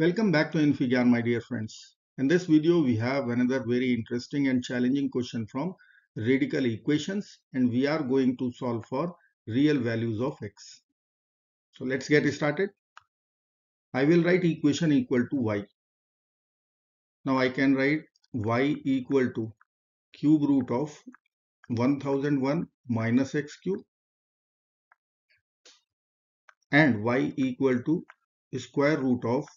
Welcome back to infyGyan my dear friends. In this video we have another very interesting and challenging question from radical equations and we are going to solve for real values of x. So let's get started. I will write equation equal to y. Now I can write y equal to cube root of 1001 minus x cube and y equal to square root of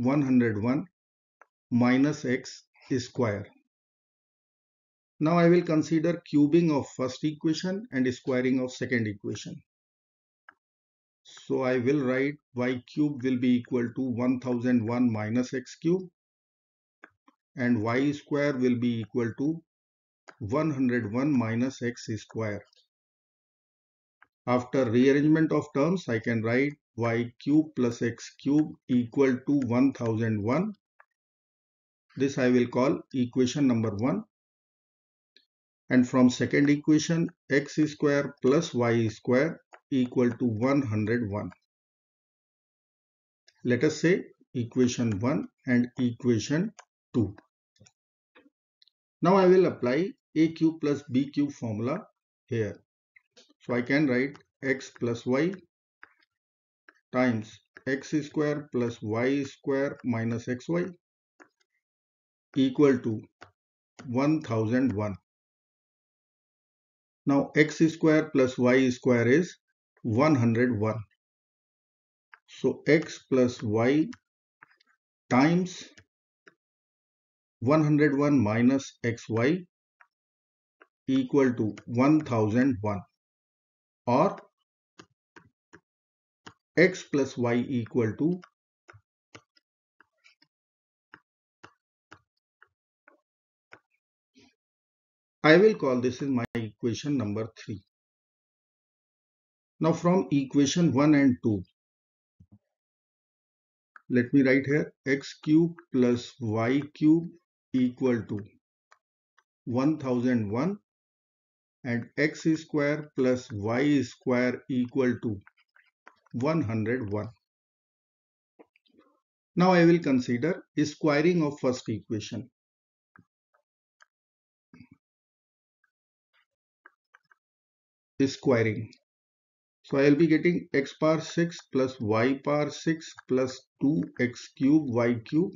101 minus x square. Now I will consider cubing of first equation and squaring of second equation. So I will write y cube will be equal to 1001 minus x cube and y square will be equal to 101 minus x square. After rearrangement of terms, I can write y cube plus x cube equal to 1001. This I will call equation number 1. And from second equation, x square plus y square equal to 101. Let us say equation 1 and equation 2. Now I will apply a cube plus b cube formula here. So I can write x plus y times x square plus y square minus xy equal to 1001. Now x square plus y square is 101. So x plus y times 101 minus xy equal to 1001 or x plus y equal to I will call this is my equation number 3. Now from equation 1 and 2, let me write here x cube plus y cube equal to 1001 and x square plus y square equal to 101. Now I will consider squaring of first equation. Squaring. So I will be getting x power 6 plus y power 6 plus 2x cube y cube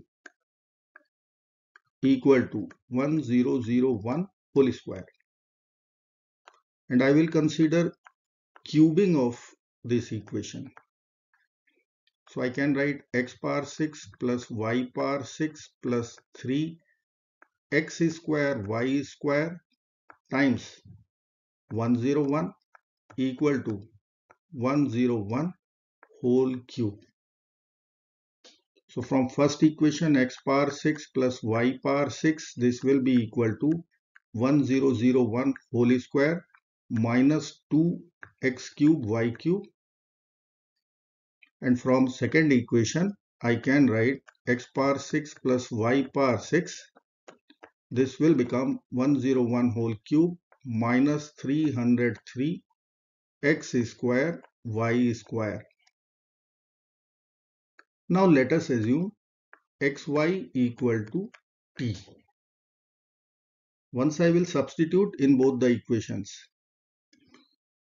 equal to 1001 whole square and I will consider cubing of this equation. So I can write x power 6 plus y power 6 plus 3 x square y square times 101 equal to 101 whole cube. So from first equation x power 6 plus y power 6 this will be equal to 1001 whole square minus 2x cube y cube and from second equation I can write x power 6 plus y power 6 this will become 101 whole cube minus 303 x square y square. Now let us assume xy equal to t. Once I will substitute in both the equations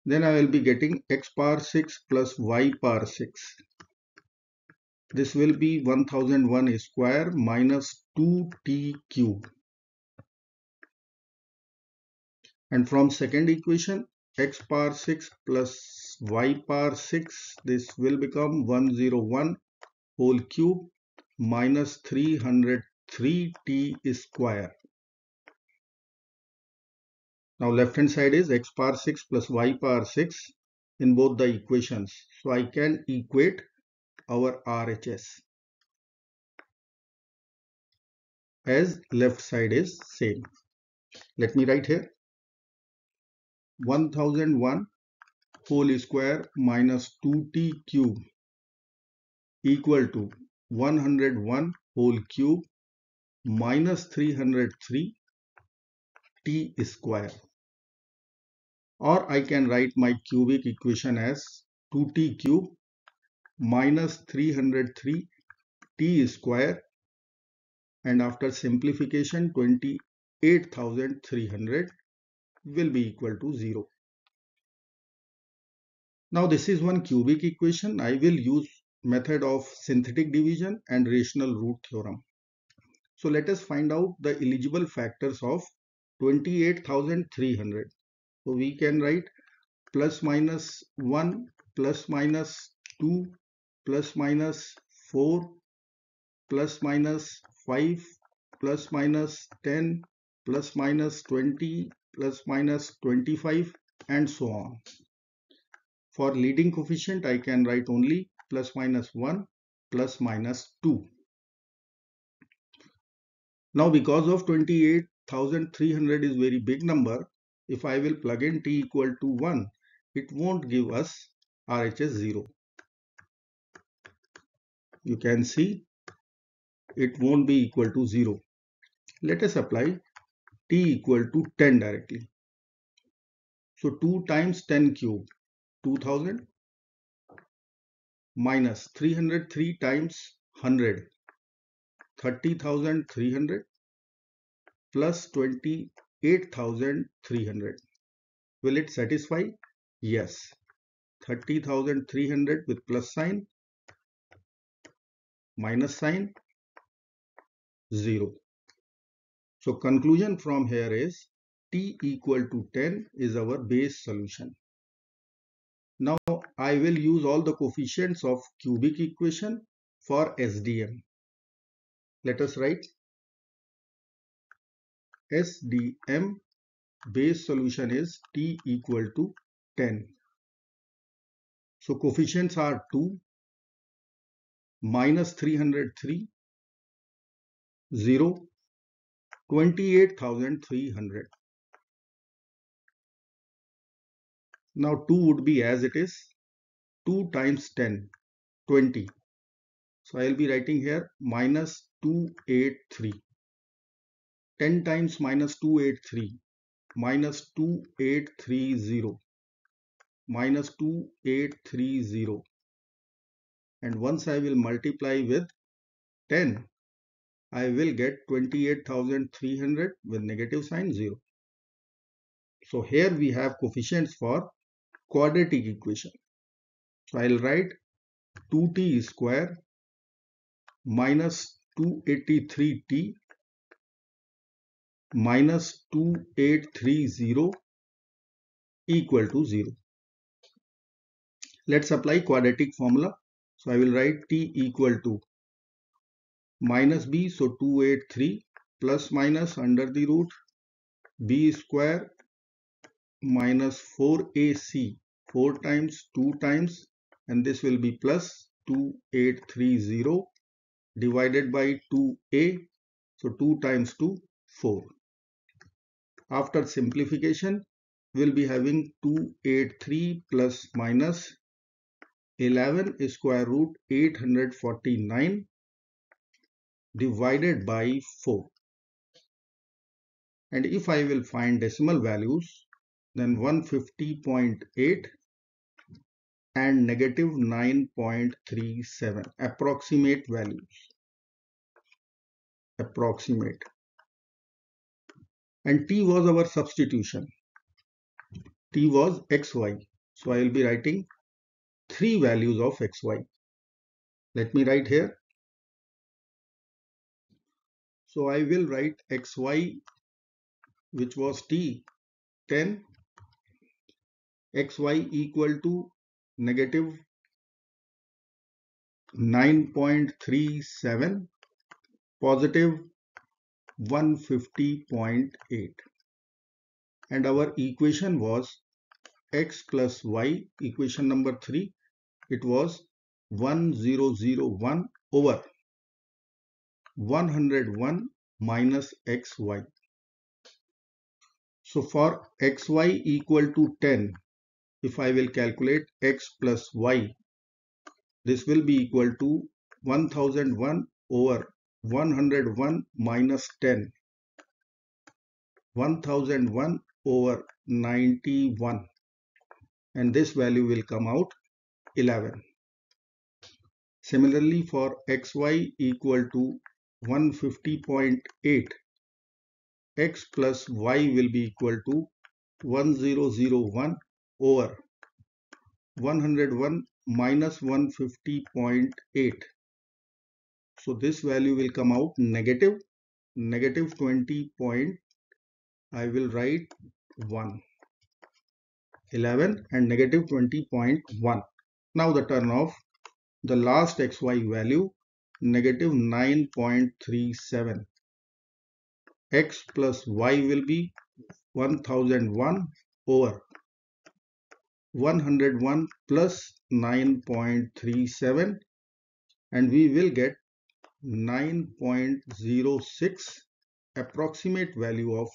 then I will be getting x power 6 plus y power 6. This will be 1001 square minus 2t cube. And from second equation x power 6 plus y power 6 this will become 101 whole cube minus 303t square. Now left hand side is x power 6 plus y power 6 in both the equations. So I can equate our RHS as left side is same. Let me write here 1001 whole square minus 2t cube equal to 101 whole cube minus 303 t square or I can write my cubic equation as 2t cube minus 303 t square and after simplification 28,300 will be equal to 0. Now this is one cubic equation. I will use method of synthetic division and rational root theorem. So let us find out the eligible factors of 28,300. So we can write plus minus 1 plus minus 2 plus minus 4 plus minus 5 plus minus 10 plus minus 20 plus minus 25 and so on. For leading coefficient I can write only plus minus 1 plus minus 2. Now because of 28,300 is very big number, if I will plug in t equal to 1, it won't give us RHS 0. You can see it won't be equal to 0. Let us apply t equal to 10 directly. So 2 times 10 cube 2000 minus 303 times 100 30,300 plus 28,300. Will it satisfy? Yes. 30,300 with plus sign, minus sign, 0. So conclusion from here is t equal to 10 is our base solution. Now I will use all the coefficients of cubic equation for SDM. Let us write SDM base solution is T equal to 10. So coefficients are 2, minus 303, 0, 28,300. Now 2 would be as it is 2 times 10, 20. So I will be writing here minus 283. 10 times minus 283 minus 2830 minus 2830 and once I will multiply with 10 I will get 28,300 with negative sign 0. So here we have coefficients for quadratic equation. So I'll write 2t square minus 283t minus 2830 equal to 0. Let's apply quadratic formula. So I will write t equal to minus b so 283 plus minus under the root b square minus 4ac 4 times 2 times and this will be plus 2830 divided by 2a. So 2 times 2, 4. After simplification, we'll be having 283 plus minus 11 square root 849 divided by 4. And if I will find decimal values, then 150.8 and negative 9.37 approximate values. Approximate and t was our substitution. T was xy so i will be writing three values of xy let me write here. So i will write xy which was t 10 xy equal to negative 9.37 positive 150.8 and our equation was x plus y equation number 3 it was 1001 over 101 minus xy. So for xy equal to 10 if I will calculate x plus y, this will be equal to 1001 over 101 minus 10. 1001 over 91 and this value will come out 11. Similarly for xy equal to 150.8 x plus y will be equal to 1001 over 101 minus 150.8 so this value will come out negative negative 20 point I will write 1 11 and negative 20.1 now the turn of the last xy value negative 9.37 x plus y will be 1001 over 101 plus 9.37 and we will get 9.06 approximate value of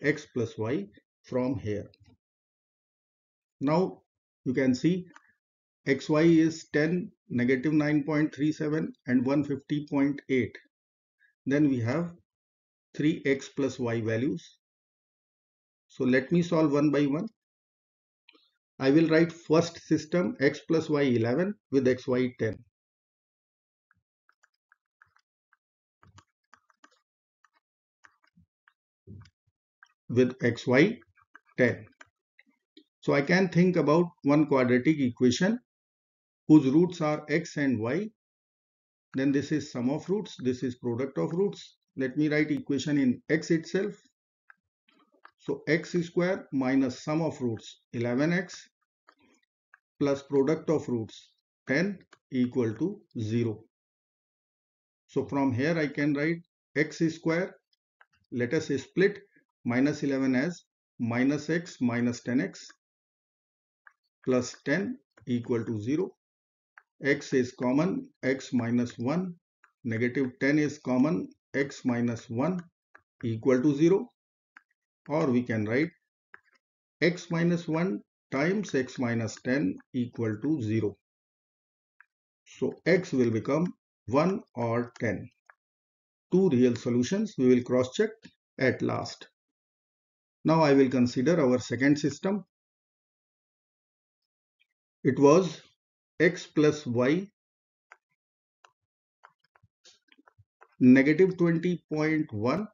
x plus y from here. Now you can see xy is 10, negative 9.37 and 150.8. Then we have 3x plus y values. So let me solve one by one. I will write first system x plus y 11 with xy 10. With xy 10. So I can think about one quadratic equation whose roots are x and y. Then this is sum of roots, this is product of roots. Let me write equation in x itself. So x square minus sum of roots 11x plus product of roots 10 equal to 0. So from here I can write x square. Let us split minus 11 as minus x minus 10x plus 10 equal to 0. x is common x minus 1 negative 10 is common x minus 1 equal to 0 or we can write x minus 1 times x minus 10 equal to 0. So x will become 1 or 10. Two real solutions we will cross check at last. Now I will consider our second system. It was x plus y negative 20.1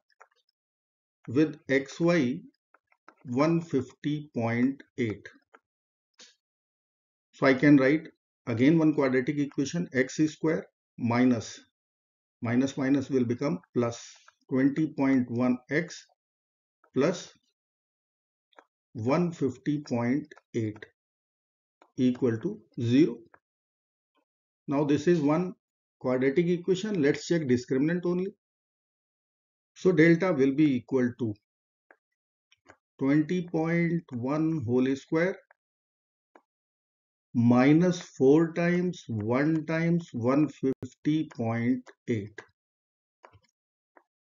with xy 150.8. So I can write again one quadratic equation x square minus minus minus will become plus 20.1x plus 150.8 equal to 0. Now this is one quadratic equation. Let's check discriminant only. So delta will be equal to 20.1 whole square minus 4 times 1 times 150.8.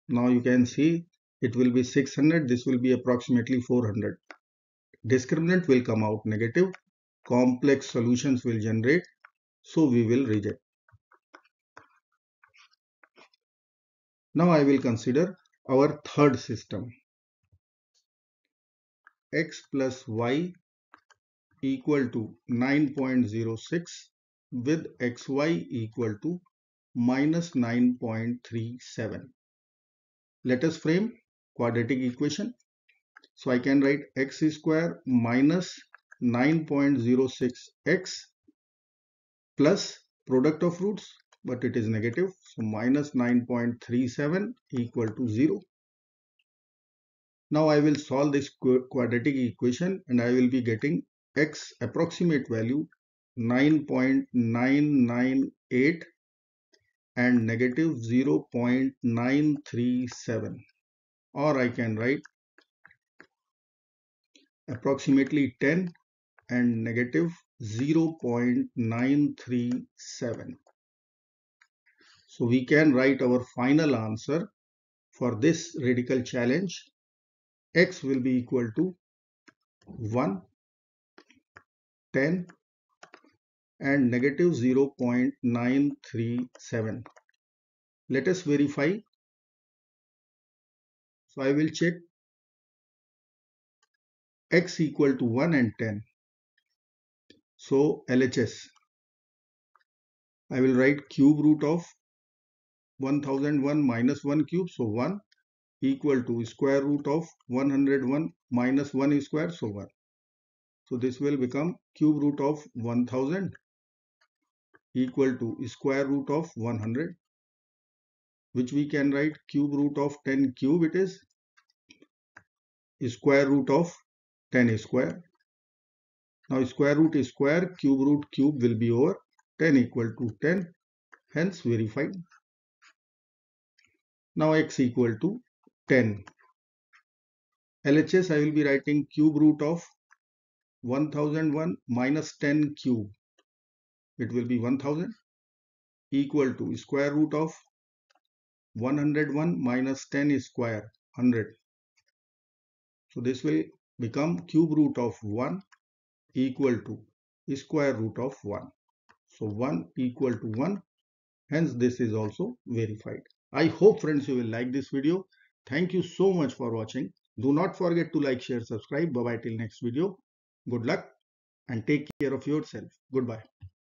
Now you can see it will be 600. This will be approximately 400. Discriminant will come out negative. Complex solutions will generate. So we will reject. Now I will consider our third system. x plus y equal to 9.06 with xy equal to minus 9.37. Let us frame quadratic equation. So I can write x square minus 9.06x plus product of roots but it is negative. So minus 9.37 equal to 0 now I will solve this quadratic equation and I will be getting x approximate value 9.998 and negative 0.937 or I can write approximately 10 and negative 0.937. So we can write our final answer for this radical challenge. X will be equal to 1 10 and negative 0.937. Let us verify. So I will check x equal to 1 and 10. So LHS I will write cube root of 1001 minus 1 cube. So 1 equal to square root of 101 minus 1 square. So 1. So this will become cube root of 1000 equal to square root of 100 which we can write cube root of 10 cube it is square root of 10 square. Now square root is square cube root cube will be over 10 equal to 10 hence verified. Now x equal to 10. LHS I will be writing cube root of 1001 minus 10 cube. It will be 1000 equal to square root of 101 minus 10 square 100. So this will become cube root of 1 equal to square root of 1. So 1 equal to 1 hence this is also verified. I hope friends you will like this video. Thank you so much for watching. Do not forget to like, share, subscribe. Bye bye till next video. Good luck and take care of yourself. Goodbye.